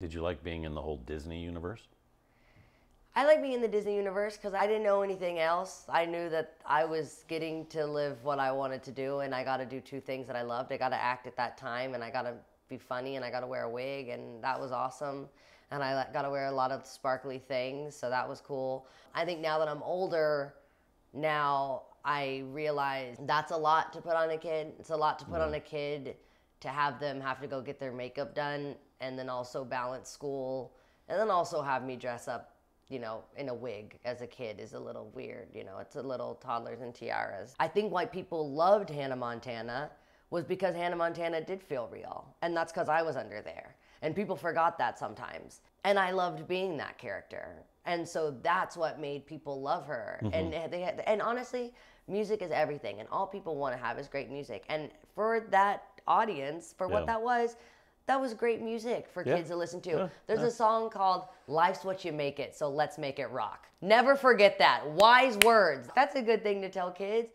Did you like being in the whole Disney universe? I like being in the Disney universe because I didn't know anything else. I knew that I was getting to live what I wanted to do, and I got to do two things that I loved. I got to act at that time, and I got to be funny, and I got to wear a wig, and that was awesome. And I got to wear a lot of sparkly things, so that was cool. I think now that I'm older, now I realize that's a lot to put on a kid. It's a lot to put on mm-hmm. a kid to have them have to go get their makeup done and then also balance school and then also have me dress up you know in a wig as a kid is a little weird you know it's a little toddlers and tiaras. I think why people loved hannah montana was because hannah montana did feel real and that's because i was under there and people forgot that sometimes. And i loved being that character and so that's what made people love her. Mm-hmm. And they had, and honestly music is everything and all people want to have is great music. And for that audience for Yeah. what that was that was great music for Yeah. kids to listen to. Yeah. There's Yeah. a song called Life's What You Make It, so let's make it rock. Never forget that. Wise words. That's a good thing to tell kids.